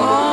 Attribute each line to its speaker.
Speaker 1: Oh.